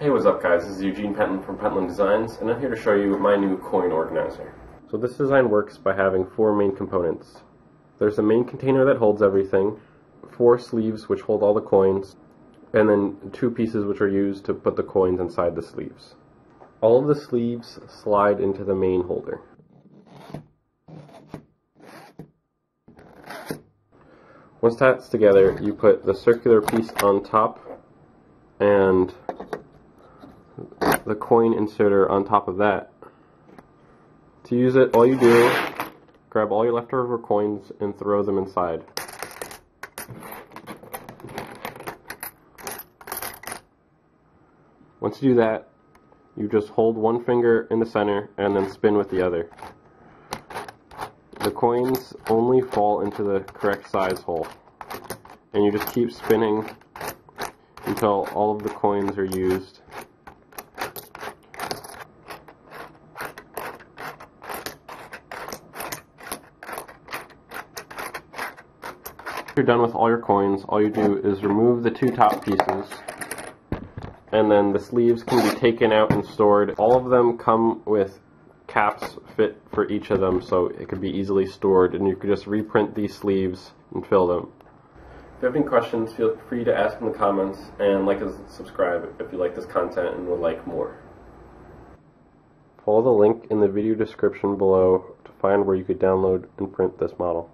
Hey, what's up guys? This is Eugene Pentland from Pentland Designs, and I'm here to show you my new coin organizer. So this design works by having four main components. There's a main container that holds everything, four sleeves which hold all the coins, and then two pieces which are used to put the coins inside the sleeves. All of the sleeves slide into the main holder. Once that's together, you put the circular piece on top and the coin inserter on top of that. To use it, all you do, grab all your leftover coins and throw them inside. Once you do that, you just hold one finger in the center and then spin with the other. The coins only fall into the correct size hole. And you just keep spinning until all of the coins are used. You're done with all your coins, all you do is remove the two top pieces and then the sleeves can be taken out and stored. All of them come with caps fit for each of them so it could be easily stored and you could just reprint these sleeves and fill them. If you have any questions, feel free to ask in the comments and like and subscribe if you like this content and would like more. Follow the link in the video description below to find where you could download and print this model.